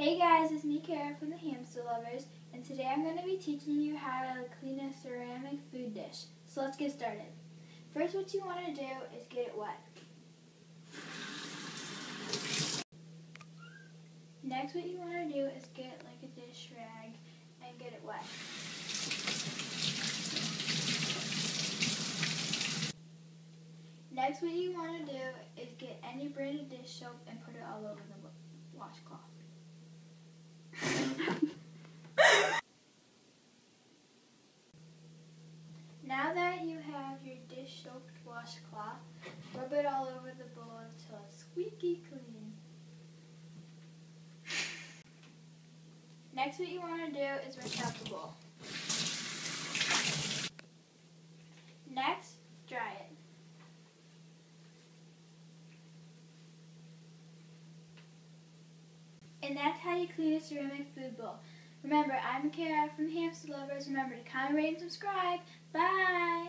Hey guys, it's me Kara from the Hamster Lovers, and today I'm going to be teaching you how to clean a ceramic food dish. So let's get started. First what you want to do is get it wet. Next what you want to do is get like a dish rag and get it wet. Next what you want to do is get any brand of dish soap and put it all over the washcloth. Now that you have your dish soaked washcloth, rub it all over the bowl until it's squeaky clean. Next what you want to do is rinse out the bowl. Next, dry it. And that's how you clean a ceramic food bowl. Remember, I'm Kara from Hamster Lovers. Remember to comment, rate, and subscribe. Bye!